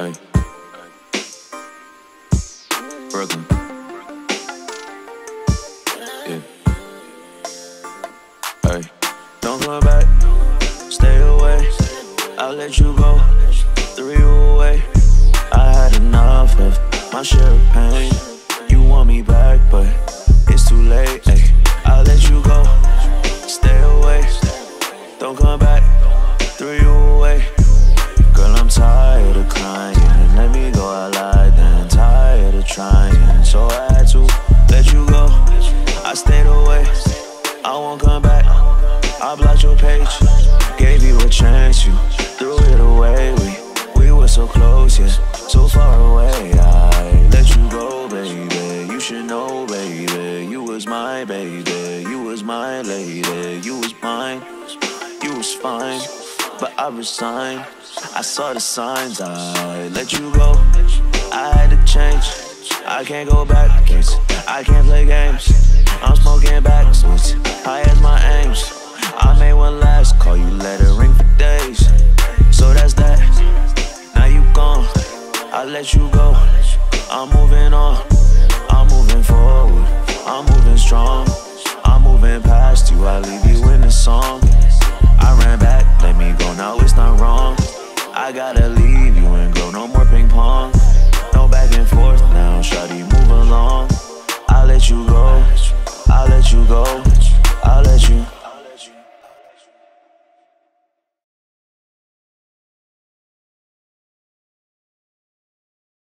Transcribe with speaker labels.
Speaker 1: Hey. Brooklyn. Yeah. Hey. Don't come back. Stay away. I'll let you go. Threw you away. I had enough of my share of pain. You want me back, but it's too late. Ay. I'll let you go. Stay away. Don't come back. Won't come back. I blocked your page. Gave you a chance. You threw it away. We, we were so close, yeah. So far away. I let you go, baby. You should know, baby. You was my baby. You was my lady. You was mine. You was fine. But I resigned. I saw the signs. I let you go. I had to change. I can't go backwards. I can't play games. I'm smoking backwards. High as my aims. I made one last call. You let it ring for days. So that's that. Now you gone. I let you go. I'm moving on. I'm moving forward. I'm moving strong. I'm moving past you. I leave you in the song. I ran back, let me go. Now it's not wrong. I gotta